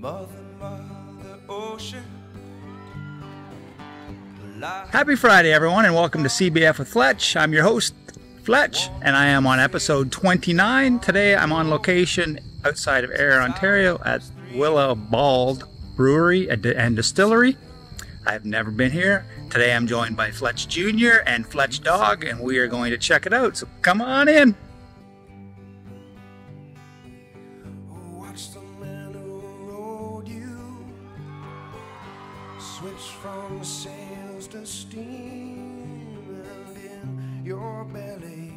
Mother, Mother Ocean. Happy Friday, everyone, and welcome to CBF with Fletch. I'm your host, Fletch, and I am on episode 29. Today I'm on location outside of Ayr, Ontario at Willibald Brewery and Distillery. I've never been here. Today I'm joined by Fletch Jr. and Fletch Dawg, and we are going to check it out. So come on in. Switch from sails to steam, and in your belly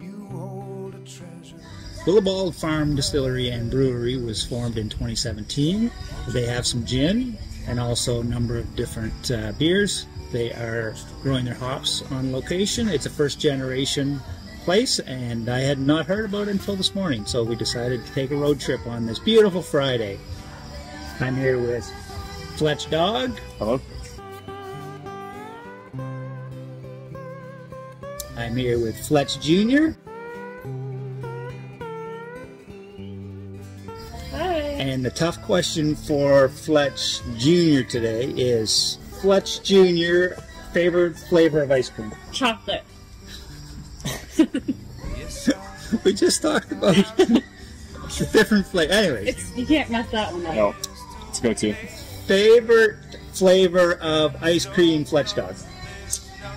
you hold a treasure. Willibald Farm Distillery and Brewery was formed in 2017. They have some gin and also a number of different uh, beers. They are growing their hops on location. It's a first generation place, and I had not heard about it until this morning, so we decided to take a road trip on this beautiful Friday. I'm here with Fletch Dawg. Hello. I'm here with Fletch Jr. Hi. And the tough question for Fletch Jr. today is Fletch Jr. favorite flavor of ice cream? Chocolate. We just talked about the different flavor. Anyways, It's you can't mess that one up. No. Let's go to favorite flavor of ice cream, Fletch Dawg.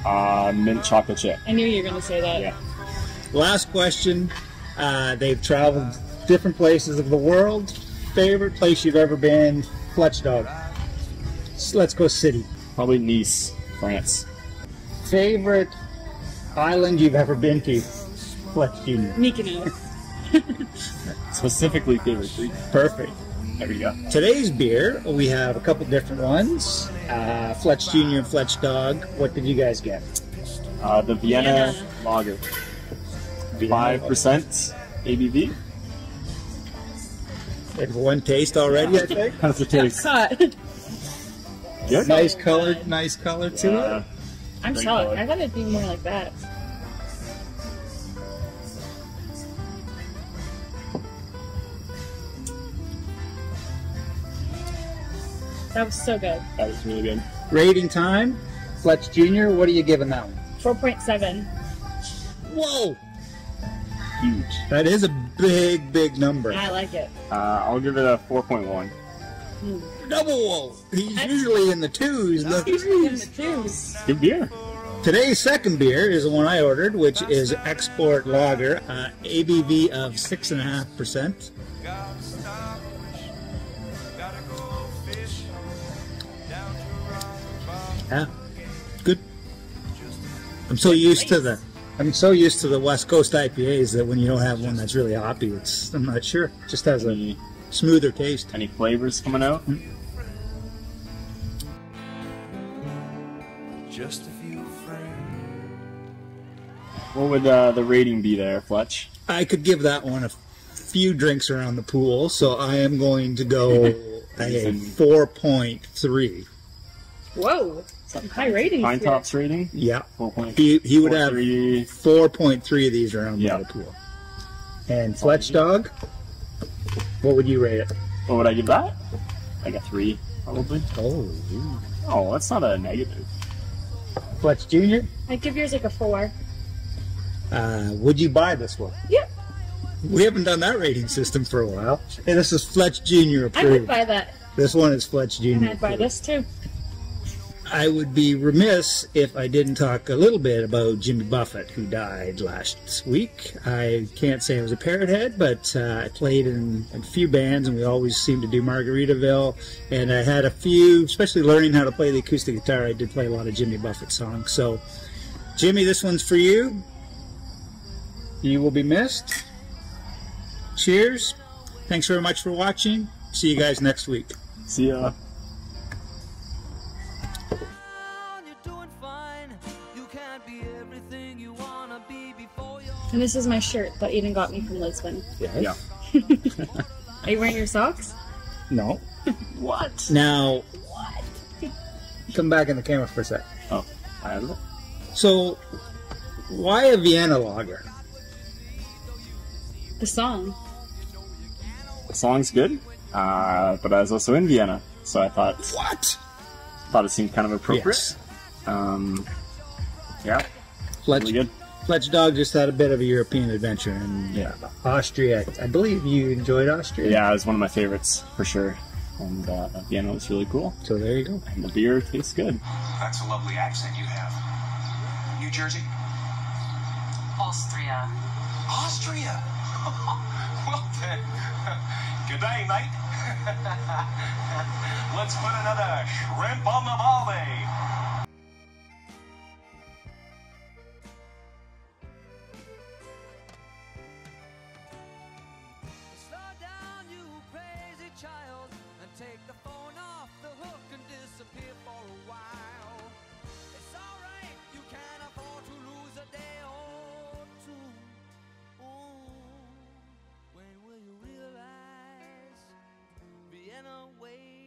uh, mint chocolate chip. I knew you were gonna say that. Yeah. Last question. Uh, they've traveled different places of the world. Favorite place you've ever been, Fletch Dawg. S- Let's go city. Probably Nice, France. Favorite island you've ever been to, Fletch Jr. Mykonos. Specifically favorite. Perfect. There we go. Today's beer, we have a couple different ones. Uh, Fletch Jr. and Fletch Dawg. What did you guys get? Uh, the Vienna, Vienna. Lager. Five percent ABV. It's one taste already, I think. How's the taste? Hot. Good. nice color, nice color to Uh, it. I'm Drink shocked. color. I thought it'd be more like that. That was so good. That was really good. Rating time, Fletch Jr., what are you giving that one? 4.7. Whoa! Huge. That is a big, big number. I like it. Uh, I'll give it a 4.1. Mm. Double! He's That's usually in the twos. He's usually in the twos. Good beer. Today's second beer is the one I ordered, which is Export Lager, uh, ABV of 6.5%. Yeah, good. I'm so used to the, I'm so used to the West Coast IPAs that when you don't have one that's really hoppy, it's I'm not sure. It just has a smoother taste. any flavors coming out? Just a few friends. What would uh, the rating be there, Fletch? I could give that one a few drinks around the pool, so I am going to go a 4.3. Whoa. Some high ratings. Pine here. Tops rating? Yeah, 4.3. he he would have 4.3. 4.3 of these around Yeah. the pool. And Fletch Dawg, what would you rate it? What would I give that? Like a three, probably. Oh, Oh, that's not a negative. Fletch Jr., I'd give yours like a 4. uh, would you buy this one? Yep. We haven't done that rating system for a while. Hey, this is Fletch Jr. approved. I would approved. buy that. This one is Fletch Jr. And I'd buy approved. this too. I would be remiss if I didn't talk a little bit about Jimmy Buffett, who died last week. I can't say I was a parrot head, but uh, I played in a few bands, and we always seemed to do Margaritaville. And I had a few, especially learning how to play the acoustic guitar. I did play a lot of Jimmy Buffett songs. So, Jimmy, this one's for you. You will be missed. Cheers. Thanks very much for watching. See you guys next week. See ya. And this is my shirt that Eden got me from Lisbon. Yeah. Are you wearing your socks? No. What? Now, what? come back in the camera for a sec. Oh, I don't know. So, why a Vienna lager? The song. The song's good. uh, but I was also in Vienna, so I thought What? thought it seemed kind of appropriate. Yes. Um, yeah, Fletch, really good. Fletch Dawg just had a bit of a European adventure, and Yeah. Austria. I believe you enjoyed Austria. Yeah, it was one of my favorites for sure. And uh, Vienna was really cool. So there you go. And the beer tastes good. That's a lovely accent you have. New Jersey? Austria. Austria? well then, good day, mate. Let's put another shrimp on the barbie. Ooh, when will